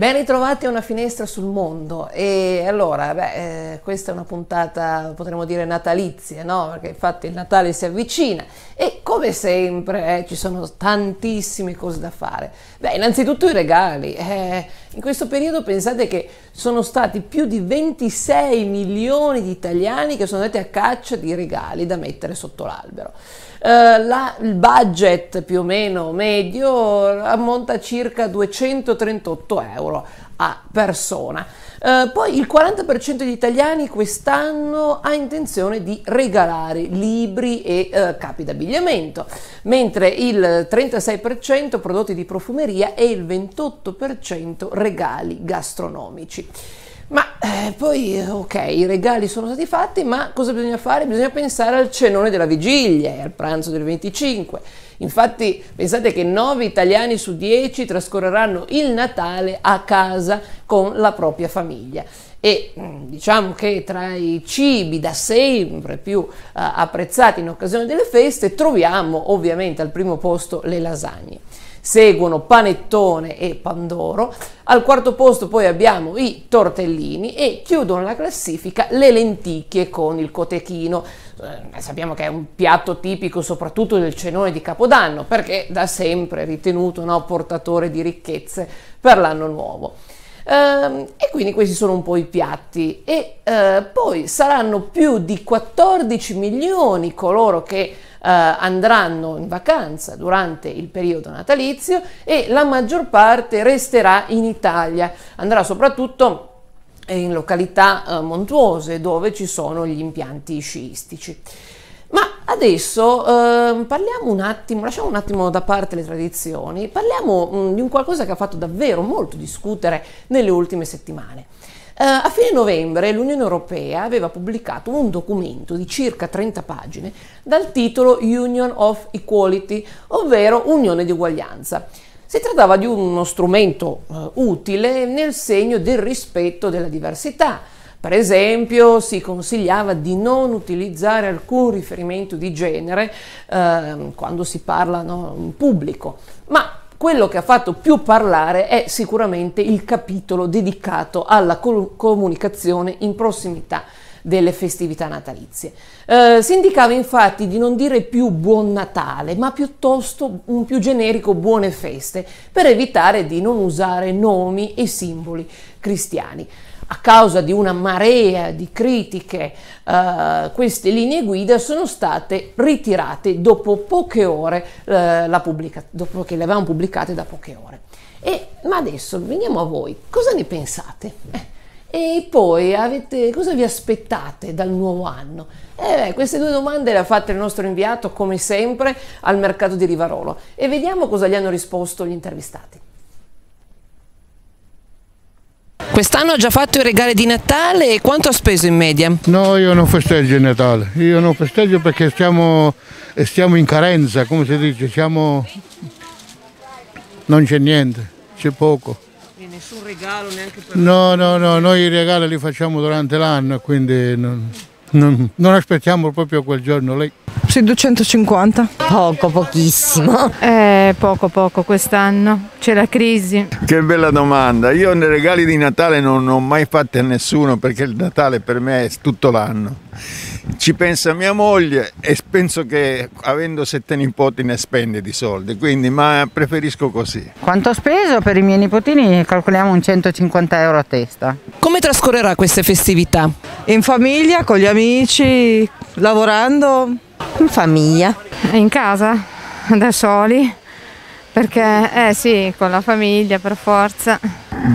Ben ritrovati a una finestra sul mondo e allora, beh, eh, questa è una puntata potremmo dire natalizia, no? Perché infatti il Natale si avvicina e come sempre eh, ci sono tantissime cose da fare. Beh, innanzitutto i regali. Eh, in questo periodo pensate che sono stati più di 26 milioni di italiani che sono andati a caccia di regali da mettere sotto l'albero. Uh, la, il budget più o meno medio ammonta a circa 238 euro a persona. Uh, poi il 40% degli italiani quest'anno ha intenzione di regalare libri e uh, capi d'abbigliamento, mentre il 36% prodotti di profumeria e il 28% regali gastronomici. Ma eh, poi, ok, i regali sono stati fatti, ma cosa bisogna fare? Bisogna pensare al cenone della vigilia e al pranzo del 25. Infatti, pensate che 9 italiani su 10 trascorreranno il Natale a casa con la propria famiglia. E mm, diciamo che tra i cibi da sempre più uh, apprezzati in occasione delle feste troviamo ovviamente al primo posto le lasagne seguono panettone e pandoro, al quarto posto poi abbiamo i tortellini e chiudono la classifica le lenticchie con il cotechino. Eh, sappiamo che è un piatto tipico soprattutto del cenone di Capodanno perché da sempre ritenuto no, portatore di ricchezze per l'anno nuovo. Uh, e quindi questi sono un po' i piatti e uh, poi saranno più di 14 milioni coloro che andranno in vacanza durante il periodo natalizio e la maggior parte resterà in Italia, andrà soprattutto in località montuose dove ci sono gli impianti sciistici. Ma adesso eh, parliamo un attimo, lasciamo un attimo da parte le tradizioni, parliamo mh, mm, di un qualcosa che ha fatto davvero molto discutere nelle ultime settimane. Eh, a fine novembre l'Unione Europea aveva pubblicato un documento di circa 30 pagine dal titolo Union of Equality, ovvero Unione di uguaglianza. Si trattava di uno strumento eh, utile nel segno del rispetto della diversità, per esempio si consigliava di non utilizzare alcun riferimento di genere eh, quando si parla no, in pubblico, ma quello che ha fatto più parlare è sicuramente il capitolo dedicato alla comunicazione in prossimità delle festività natalizie. Eh, si indicava infatti di non dire più buon Natale, ma piuttosto un più generico buone feste, per evitare di non usare nomi e simboli cristiani a causa di una marea di critiche, eh, queste linee guida sono state ritirate dopo poche ore, eh, pubblica- dopo che le avevamo pubblicate da poche ore. E, ma adesso veniamo a voi, cosa ne pensate? Eh, e poi avete, cosa vi aspettate dal nuovo anno? Eh, queste due domande le ha fatte il nostro inviato, come sempre, al mercato di Rivarolo e vediamo cosa gli hanno risposto gli intervistati. Quest'anno ha già fatto i regali di Natale e quanto ha speso in media? No, io non festeggio il Natale, io non festeggio perché stiamo, stiamo in carenza, come si dice, siamo... non c'è niente, c'è poco. E nessun regalo neanche per... No, no, no, noi i regali li facciamo durante l'anno, quindi non, non, non aspettiamo proprio quel giorno lì. Sui 250. Poco, pochissimo. Eh, poco, poco quest'anno. C'è la crisi. Che bella domanda. Io nei regali di Natale non ho mai fatti a nessuno perché il Natale per me è tutto l'anno. Ci pensa mia moglie e penso che avendo sette nipoti ne spende di soldi, quindi ma preferisco così. Quanto ho speso per i miei nipotini? Calcoliamo un 150 euro a testa. Come trascorrerà queste festività? In famiglia, con gli amici, lavorando. In famiglia. In casa, da soli, perché eh sì, con la famiglia per forza.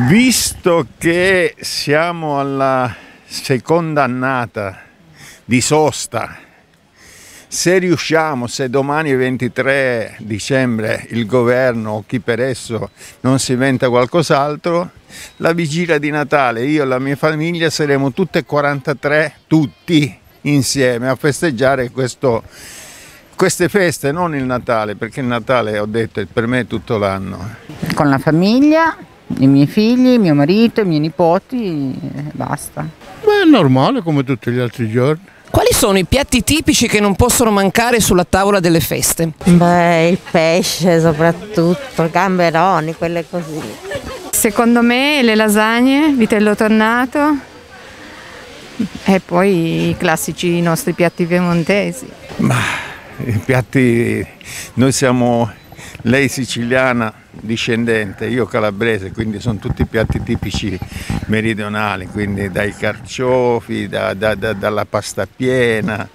Visto che siamo alla seconda annata di sosta, se riusciamo, se domani 23 dicembre il governo o chi per esso non si inventa qualcos'altro, la vigilia di Natale, io e la mia famiglia saremo tutte 43, tutti insieme a festeggiare questo, queste feste, non il Natale, perché il Natale, ho detto, è per me tutto l'anno. Con la famiglia, i miei figli, mio marito, i miei nipoti, basta. Beh, è normale come tutti gli altri giorni. Quali sono i piatti tipici che non possono mancare sulla tavola delle feste? Beh, il pesce soprattutto, gamberoni, quelle così. Secondo me le lasagne, vitello tornato e poi i classici nostri piatti piemontesi. Ma i piatti, noi siamo, lei siciliana, discendente, io calabrese, quindi sono tutti piatti tipici meridionali, quindi dai carciofi, da, da, da, dalla pasta piena,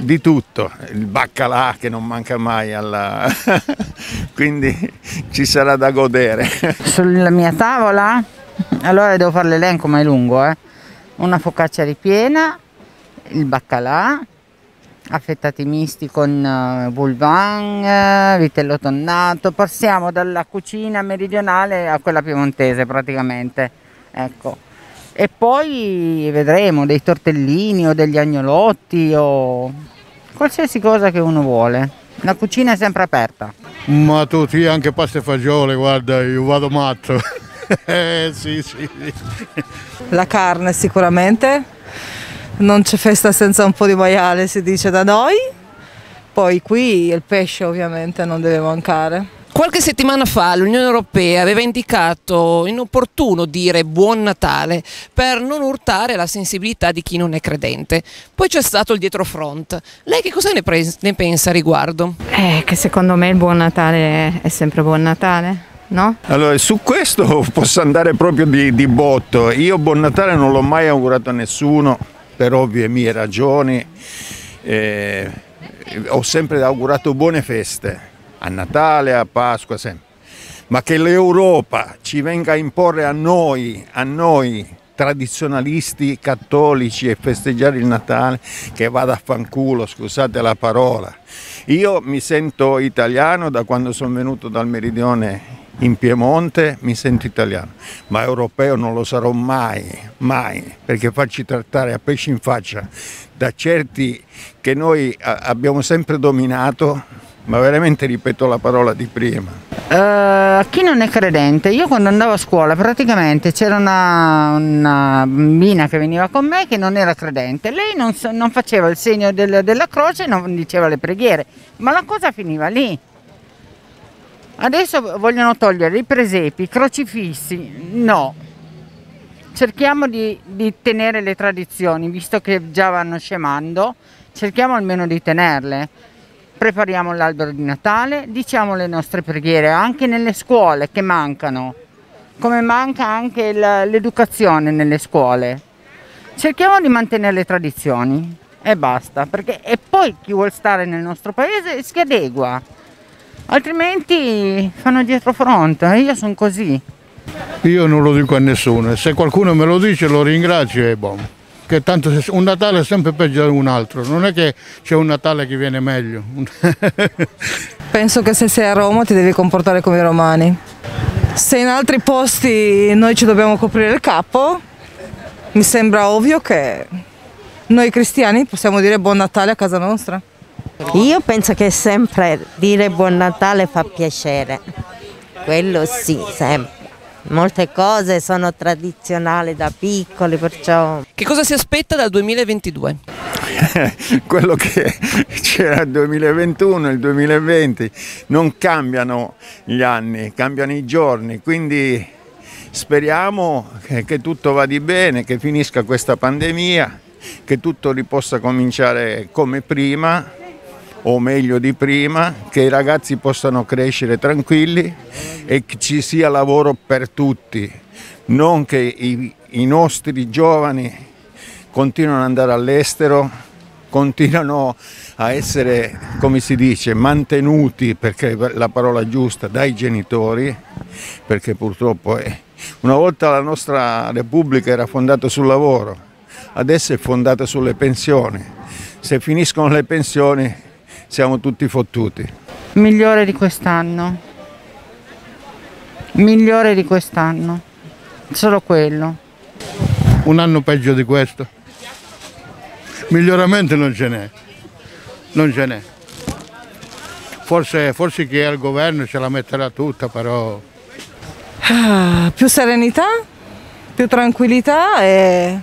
di tutto, il baccalà che non manca mai alla... quindi ci sarà da godere. Sulla mia tavola? Allora devo fare l'elenco ma è lungo, eh? Una focaccia ripiena, il baccalà, affettati misti con uh, vulvan, uh, vitello tonnato, passiamo dalla cucina meridionale a quella piemontese praticamente, ecco. E poi vedremo dei tortellini o degli agnolotti o qualsiasi cosa che uno vuole. La cucina è sempre aperta. Ma tutti, anche pasta e fagiole, guarda, io vado matto. eh, sì, sì. La carne sicuramente, non c'è festa senza un po' di maiale si dice da noi, poi qui il pesce ovviamente non deve mancare. Qualche settimana fa l'Unione Europea aveva indicato inopportuno dire buon Natale per non urtare la sensibilità di chi non è credente. Poi c'è stato il dietrofront. Lei che cosa ne, pre- ne pensa a riguardo? Eh, che secondo me il buon Natale è sempre buon Natale. No? Allora, su questo posso andare proprio di, di botto. Io buon Natale non l'ho mai augurato a nessuno per ovvie mie ragioni. Eh, ho sempre augurato buone feste, a Natale, a Pasqua, sempre. Ma che l'Europa ci venga a imporre a noi, a noi tradizionalisti cattolici e festeggiare il Natale, che vada a fanculo, scusate la parola. Io mi sento italiano da quando sono venuto dal meridione in Piemonte mi sento italiano, ma europeo non lo sarò mai, mai, perché farci trattare a pesci in faccia da certi che noi abbiamo sempre dominato, ma veramente ripeto la parola di prima. Uh, chi non è credente, io quando andavo a scuola praticamente c'era una, una bambina che veniva con me che non era credente, lei non, non faceva il segno del, della croce non diceva le preghiere, ma la cosa finiva lì. Adesso vogliono togliere i presepi, i crocifissi, no. Cerchiamo di, di, tenere le tradizioni, visto che già vanno scemando, cerchiamo almeno di tenerle. Prepariamo l'albero di Natale, diciamo le nostre preghiere anche nelle scuole che mancano, come manca anche l'educazione nelle scuole. Cerchiamo di mantenere le tradizioni e basta, perché e poi chi vuole stare nel nostro paese si adegua altrimenti fanno dietro fronte, eh, io sono così. Io non lo dico a nessuno, se qualcuno me lo dice lo ringrazio e buono. Che tanto un Natale è sempre peggio di un altro, non è che c'è un Natale che viene meglio. Penso che se sei a Roma ti devi comportare come i romani. Se in altri posti noi ci dobbiamo coprire il capo, mi sembra ovvio che noi cristiani possiamo dire buon Natale a casa nostra. Io penso che sempre dire buon Natale fa piacere, quello sì, sempre. Molte cose sono tradizionali da piccoli, perciò... Che cosa si aspetta dal 2022? Quello che c'era nel 2021 e il 2020 non cambiano gli anni, cambiano i giorni, quindi speriamo che, che tutto vada bene, che finisca questa pandemia, che tutto ripossa cominciare come prima o meglio di prima, che i ragazzi possano crescere tranquilli e che ci sia lavoro per tutti, non che i, i nostri giovani continuano ad andare all'estero, continuano a essere, come si dice, mantenuti, perché è la parola giusta, dai genitori, perché purtroppo è. Una volta la nostra Repubblica era fondata sul lavoro, adesso è fondata sulle pensioni. Se finiscono le pensioni siamo tutti fottuti. Migliore di quest'anno. Migliore di quest'anno. Solo quello. Un anno peggio di questo. Miglioramento non ce n'è. Non ce n'è. Forse, forse chi è al governo ce la metterà tutta, però... Ah, più serenità, più tranquillità e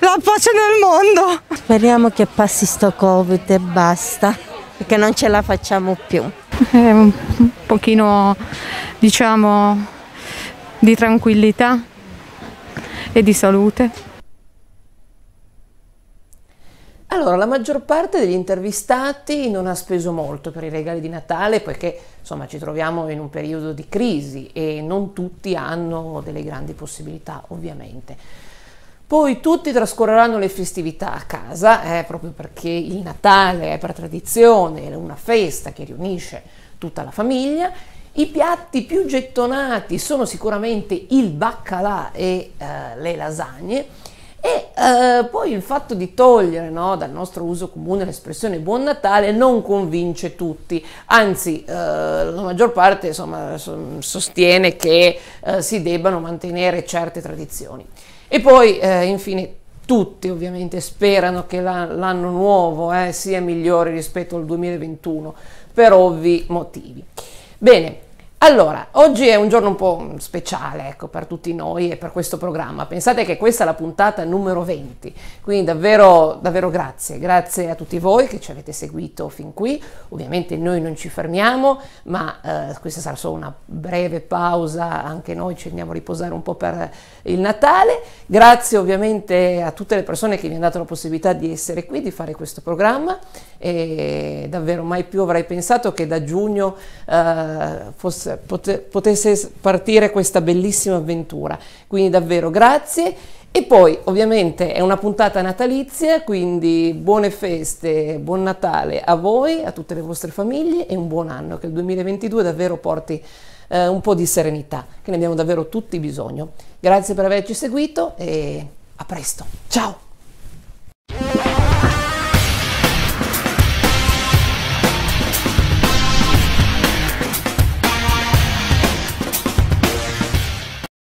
la pace nel mondo. Speriamo che passi sto Covid e basta perché non ce la facciamo più. È un pochino, diciamo, di tranquillità e di salute. Allora, la maggior parte degli intervistati non ha speso molto per i regali di Natale poiché insomma ci troviamo in un periodo di crisi e non tutti hanno delle grandi possibilità, ovviamente. Poi tutti trascorreranno le festività a casa, eh, proprio perché il Natale è per tradizione, una festa che riunisce tutta la famiglia. I piatti più gettonati sono sicuramente il baccalà e eh, le lasagne e eh, poi il fatto di togliere no, dal nostro uso comune l'espressione Buon Natale non convince tutti, anzi eh, la maggior parte insomma, sostiene che eh, si debbano mantenere certe tradizioni. E poi eh, infine tutti ovviamente sperano che l'anno nuovo eh, sia migliore rispetto al 2021 per ovvi motivi. Bene, allora, oggi è un giorno un po' speciale ecco, per tutti noi e per questo programma. Pensate che questa è la puntata numero 20, quindi davvero, davvero grazie. Grazie a tutti voi che ci avete seguito fin qui. Ovviamente noi non ci fermiamo, ma eh, questa sarà solo una breve pausa, anche noi ci andiamo a riposare un po' per il Natale. Grazie ovviamente a tutte le persone che mi hanno dato la possibilità di essere qui, di fare questo programma e davvero mai più avrei pensato che da giugno eh, fosse, pote, potesse partire questa bellissima avventura. Quindi davvero grazie. E poi ovviamente è una puntata natalizia, quindi buone feste, buon Natale a voi, a tutte le vostre famiglie e un buon anno, che il 2022 davvero porti eh, un po' di serenità, che ne abbiamo davvero tutti bisogno. Grazie per averci seguito e a presto. Ciao!